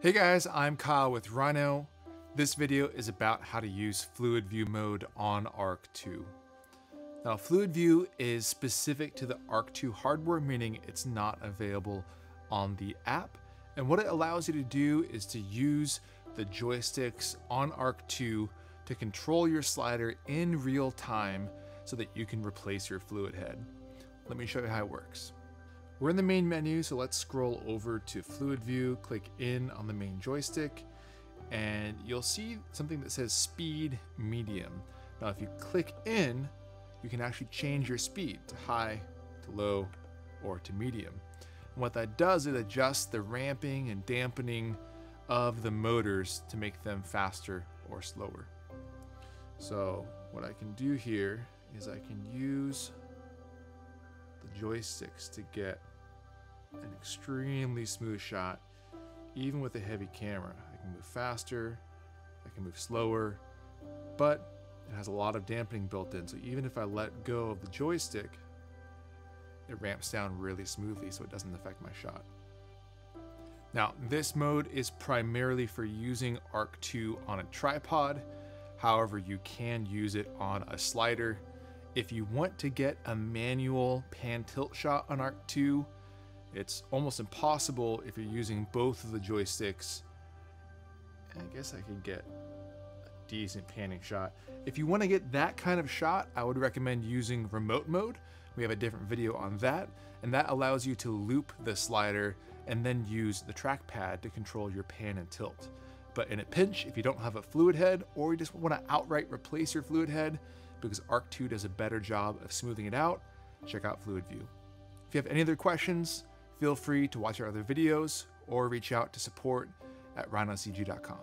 Hey guys, I'm Kyle with Rhino. This video is about how to use Fluid View mode on Arc 2. Now Fluid View is specific to the Arc 2 hardware, meaning it's not available on the app. And what it allows you to do is to use the joysticks on Arc 2 to control your slider in real time so that you can replace your fluid head. Let me show you how it works. We're in the main menu, so let's scroll over to Fluid View, click in on the main joystick, and you'll see something that says Speed Medium. Now if you click in, you can actually change your speed to high, to low, or to medium. And what that does is adjusts the ramping and dampening of the motors to make them faster or slower. So what I can do here is I can use joysticks to get an extremely smooth shot, even with a heavy camera. I can move faster, I can move slower, but it has a lot of dampening built in, so even if I let go of the joystick, it ramps down really smoothly so it doesn't affect my shot. Now, this mode is primarily for using Arc 2 on a tripod. However, you can use it on a slider. If you want to get a manual pan tilt shot on Arc 2, it's almost impossible if you're using both of the joysticks. I guess I could get a decent panning shot. If you want to get that kind of shot, I would recommend using remote mode. We have a different video on that, and that allows you to loop the slider and then use the trackpad to control your pan and tilt. But in a pinch, if you don't have a fluid head or you just want to outright replace your fluid head, because Arc 2 does a better job of smoothing it out, check out Fluid View. If you have any other questions, Feel free to watch our other videos or reach out to support at rhinocg.com.